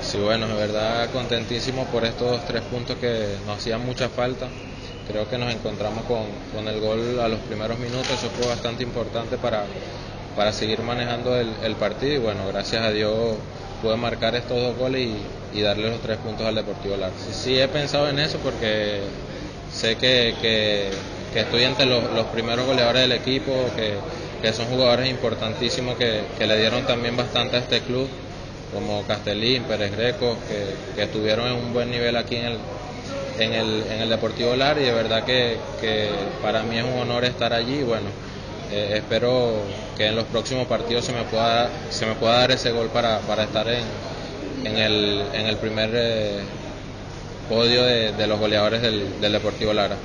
Sí, bueno, de verdad contentísimo por estos tres puntos que nos hacían mucha falta. Creo que nos encontramos con, con el gol a los primeros minutos, eso fue bastante importante para, para seguir manejando el, el partido y bueno, gracias a Dios pude marcar estos dos goles y, y darle los tres puntos al Deportivo Lara. Sí, sí, he pensado en eso porque sé que, que, que estoy entre los, los, primeros goleadores del equipo, que, que son jugadores importantísimos que, le dieron también bastante a este club, como Castellín, Pérez Greco, que, que estuvieron en un buen nivel aquí en el, en el, en el Deportivo Lara y de verdad que, que para mí es un honor estar allí. Bueno, eh, espero que en los próximos partidos se me pueda, se me pueda dar ese gol para, para estar en, en, el, en el primer eh, podio de, de, los goleadores del Deportivo Lara.